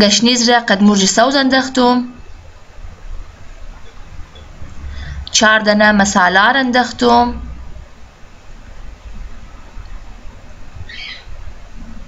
گشنیز را قدموج سوز اندختم چار دنه مساله را اندختم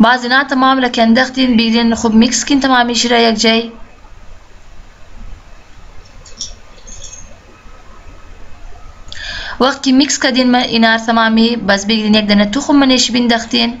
بعضی نا تمام لکه اندخت دین بیرین خوب میکس کین تمامی شیره یک جای وقت کی میکس کدین من اینار تمامی بس بیگرین یک دنه تخم منش بیندختین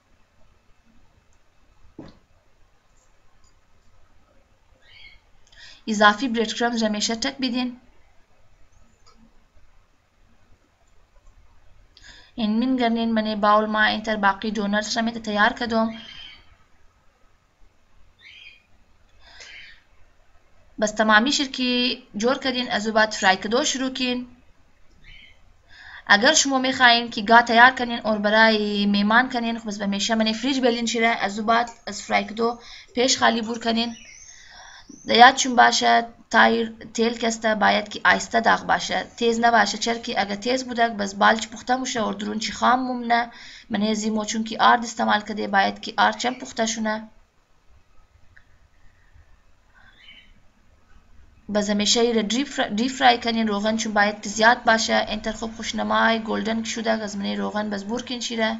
اضافی بریډ کرمز همیشه ټک بدین این من گرنین منی باول ما این تر باقی ډونرز را می تیار کدوم بس تمامی شد که جور کردین از او بعد فرای کدو شروع کین اگر شما میخواین که گا تیار کنین اور برای میمان کنین خب به میشه منی فریج بلین شده از او بعد از فرای کدو پیش خالی بور کنین یاد چون باشه تایر تیل کسته باید که آیسته داغ باشه تیز نباشه چرا که اگر تیز بودک بس بالچ پخته موشه اور درون چی خام ممنه منه زی مو چونکی آرد استعمال کده باید کی آر چم پخته شونه بس همیشه ای را ډی فرای کنین روغن چون باید که زیاد باشه انتر خوب خوشنمای گولدن شده از منه روغن بس بور کن شیره